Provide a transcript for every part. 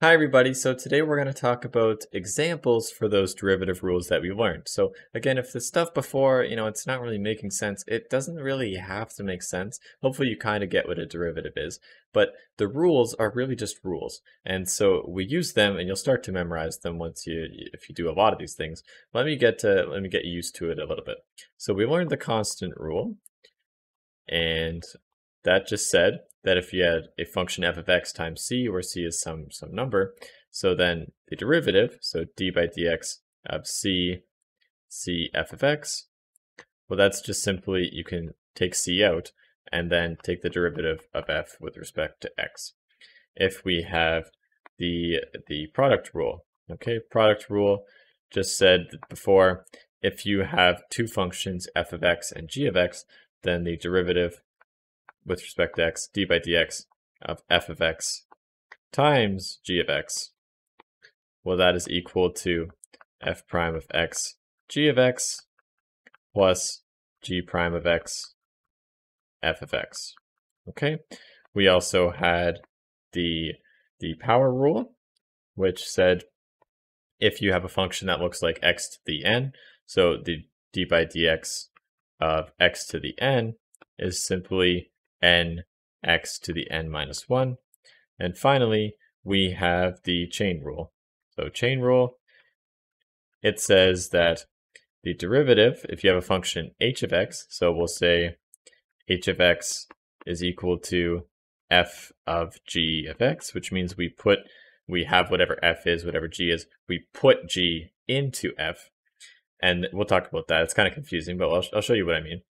Hi everybody, so today we're going to talk about examples for those derivative rules that we learned. So again, if the stuff before, you know, it's not really making sense, it doesn't really have to make sense. Hopefully you kind of get what a derivative is, but the rules are really just rules. And so we use them and you'll start to memorize them once you, if you do a lot of these things. Let me get to, let me get used to it a little bit. So we learned the constant rule and that just said that if you had a function f of x times c, where c is some, some number, so then the derivative, so d by dx of c, c f of x, well that's just simply, you can take c out and then take the derivative of f with respect to x. If we have the, the product rule, okay, product rule just said before, if you have two functions f of x and g of x, then the derivative with respect to x, d by dx of f of x times g of x, well, that is equal to f prime of x g of x plus g prime of x f of x. Okay, we also had the, the power rule, which said if you have a function that looks like x to the n, so the d by dx of x to the n is simply n x to the n minus 1. And finally, we have the chain rule. So chain rule, it says that the derivative, if you have a function h of x, so we'll say h of x is equal to f of g of x, which means we put, we have whatever f is, whatever g is, we put g into f. And we'll talk about that. It's kind of confusing, but I'll, I'll show you what I mean.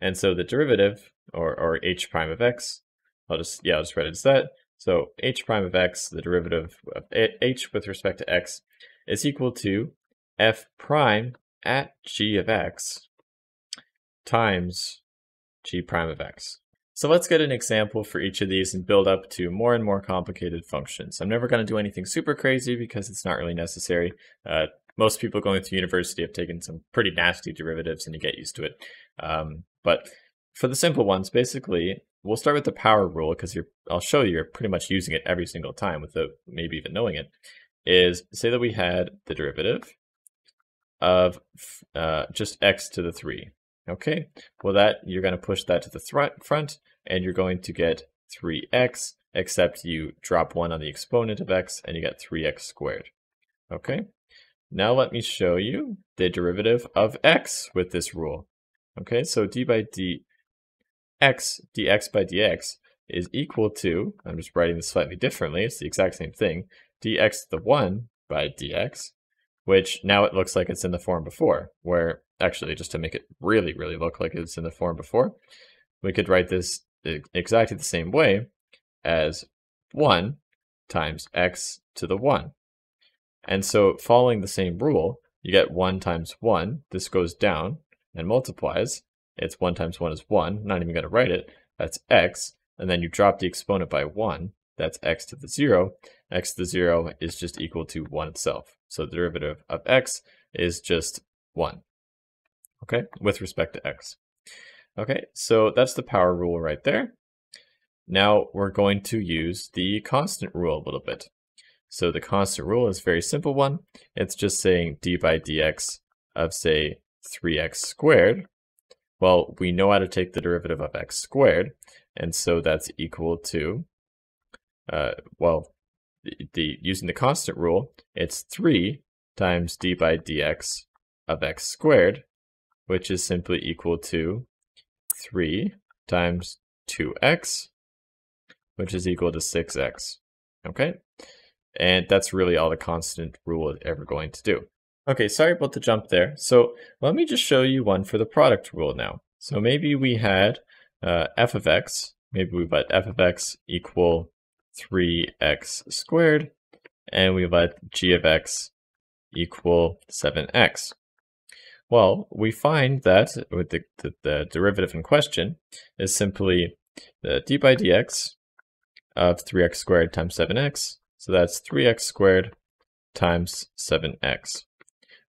And so the derivative, or, or h prime of x, I'll just, yeah, I'll just write it as that. So h prime of x, the derivative of h with respect to x, is equal to f prime at g of x times g prime of x. So let's get an example for each of these and build up to more and more complicated functions. I'm never going to do anything super crazy because it's not really necessary. Uh, most people going to university have taken some pretty nasty derivatives and you get used to it. Um, but for the simple ones, basically, we'll start with the power rule because you're I'll show you you're pretty much using it every single time without maybe even knowing it. Is say that we had the derivative of uh, just x to the 3. Okay, well that you're going to push that to the front and you're going to get 3x except you drop 1 on the exponent of x and you get 3x squared. Okay, now let me show you the derivative of x with this rule. Okay, so d by dx, dx by dx is equal to, I'm just writing this slightly differently, it's the exact same thing, dx to the 1 by dx, which now it looks like it's in the form before, where actually just to make it really, really look like it's in the form before, we could write this exactly the same way as 1 times x to the 1. And so following the same rule, you get 1 times 1, this goes down, and multiplies, it's 1 times 1 is 1, not even going to write it, that's x, and then you drop the exponent by 1, that's x to the 0, x to the 0 is just equal to 1 itself. So the derivative of x is just 1, okay, with respect to x. Okay, so that's the power rule right there. Now we're going to use the constant rule a little bit. So the constant rule is a very simple one. It's just saying d by dx of, say, 3x squared, well, we know how to take the derivative of x squared, and so that's equal to, uh, well, the, the, using the constant rule, it's 3 times d by dx of x squared, which is simply equal to 3 times 2x, which is equal to 6x. Okay? And that's really all the constant rule is ever going to do. Okay, sorry about the jump there. So let me just show you one for the product rule now. So maybe we had uh, f of x, maybe we let f of x equal 3x squared, and we let g of x equal 7x. Well, we find that with the, the, the derivative in question is simply the d by dx of 3x squared times 7x. So that's 3x squared times 7x.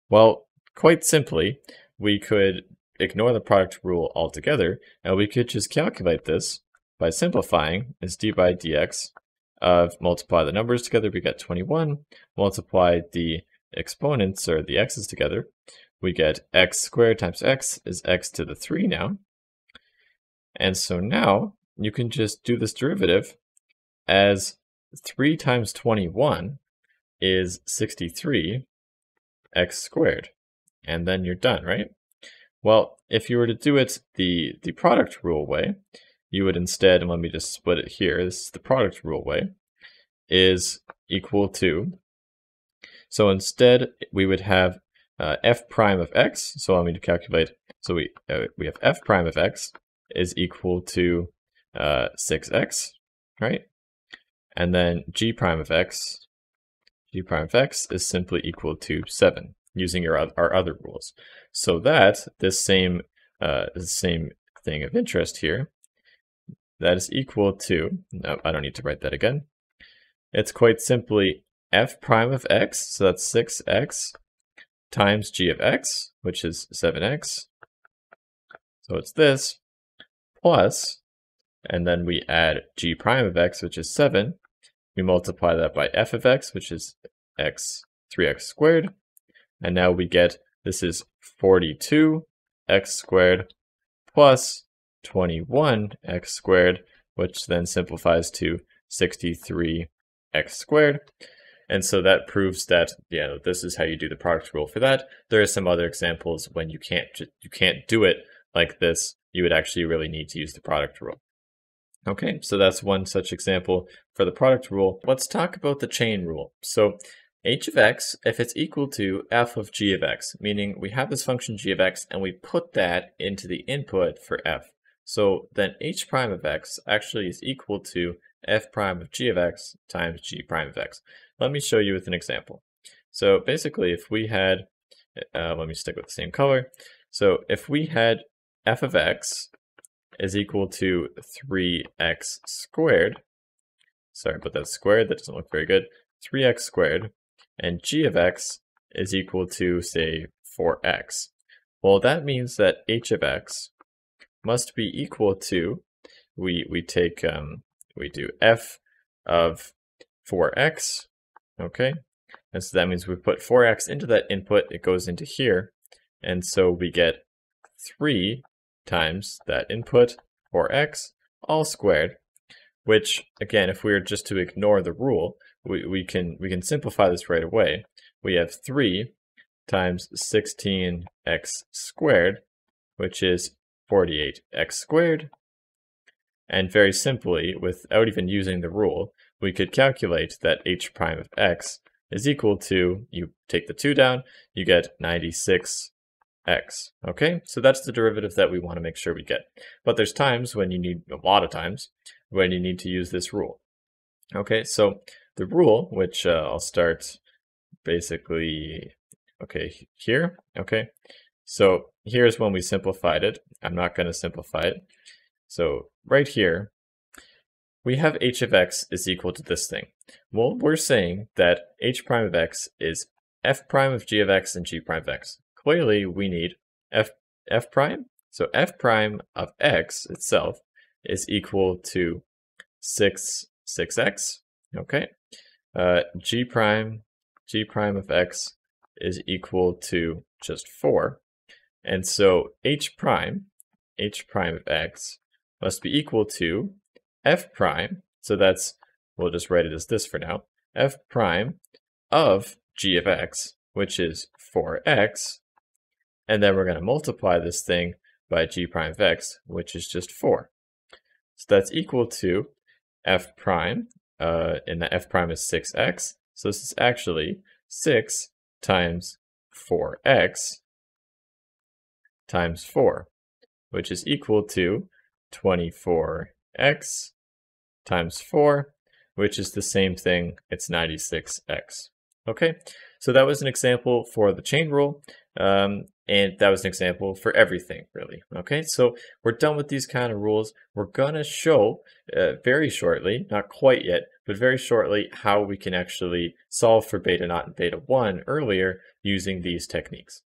Well, quite simply, we could ignore the product rule altogether, and we could just calculate this by simplifying as d by dx of multiply the numbers together, we get 21. Multiply the exponents or the x's together, we get x squared times x is x to the 3 now. And so now you can just do this derivative as 3 times 21 is 63 x squared. And then you're done, right? Well, if you were to do it the, the product rule way, you would instead, and let me just split it here, this is the product rule way, is equal to, so instead we would have uh, f prime of x, so allow me to calculate, so we, uh, we have f prime of x is equal to uh, 6x, right? And then g prime of x, g prime of x is simply equal to 7, using our, our other rules. So that, this same, uh, same thing of interest here, that is equal to, no, I don't need to write that again. It's quite simply f prime of x, so that's 6x, times g of x, which is 7x. So it's this, plus, and then we add g prime of x, which is 7. We multiply that by f of x, which is x, 3x squared. And now we get, this is 42x squared plus 21x squared, which then simplifies to 63x squared. And so that proves that, yeah, this is how you do the product rule for that. There are some other examples when you can't you can't do it like this. You would actually really need to use the product rule. Okay, so that's one such example for the product rule. Let's talk about the chain rule. So h of x, if it's equal to f of g of x, meaning we have this function g of x and we put that into the input for f. So then h prime of x actually is equal to f prime of g of x times g prime of x. Let me show you with an example. So basically, if we had, uh, let me stick with the same color. So if we had f of x is equal to 3x squared, sorry, but that's squared, that doesn't look very good, 3x squared, and g of x is equal to, say, 4x. Well, that means that h of x must be equal to, we, we take, um, we do f of 4x Okay, and so that means we put 4x into that input, it goes into here, and so we get 3 times that input, or x, all squared, which, again, if we were just to ignore the rule, we, we, can, we can simplify this right away. We have 3 times 16x squared, which is 48x squared. And very simply, without even using the rule, we could calculate that h prime of x is equal to, you take the 2 down, you get 96x. Okay, so that's the derivative that we want to make sure we get. But there's times when you need, a lot of times, when you need to use this rule. Okay, so the rule, which uh, I'll start basically, okay, here, okay. So here's when we simplified it. I'm not going to simplify it. So right here, we have h of x is equal to this thing. Well, we're saying that h prime of x is f prime of g of x and g prime of x. Clearly, we need f, f prime. So f prime of x itself is equal to 6, 6x, okay? Uh, g prime, g prime of x is equal to just 4. And so h prime, h prime of x must be equal to f prime, so that's, we'll just write it as this for now, f prime of g of x, which is 4x, and then we're going to multiply this thing by g prime of x, which is just 4. So that's equal to f prime, uh, and the f prime is 6x, so this is actually 6 times 4x times 4, which is equal to 24x times 4, which is the same thing, it's 96x. Okay, so that was an example for the chain rule, um, and that was an example for everything, really. Okay, so we're done with these kind of rules. We're gonna show uh, very shortly, not quite yet, but very shortly, how we can actually solve for beta naught and beta 1 earlier using these techniques.